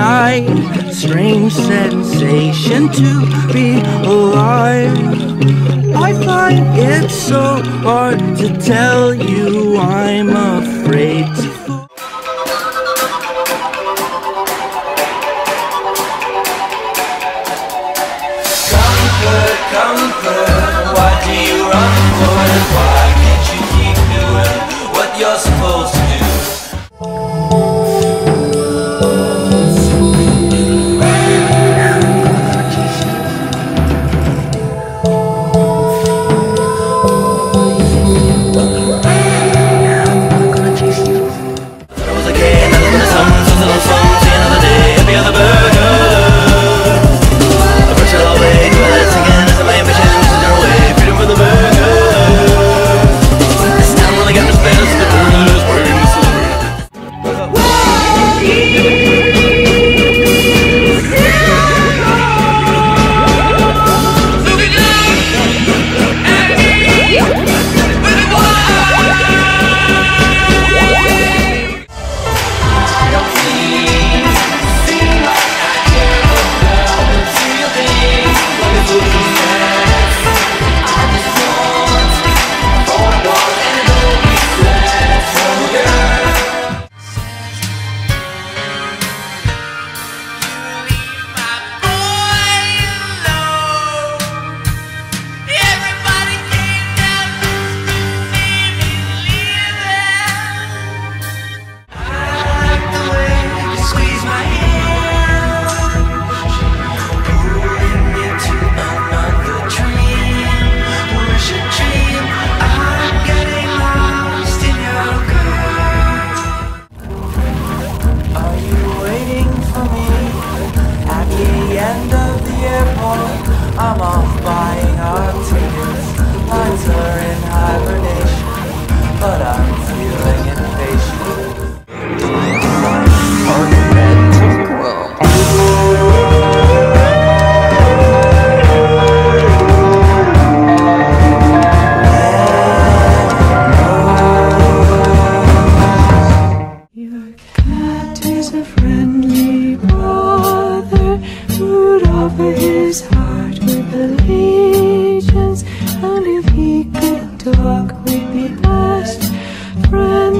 night. Strange sensation to be alive. I find it so hard to tell you I'm afraid. Comfort, comfort.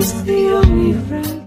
was the only friend.